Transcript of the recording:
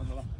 了，走了。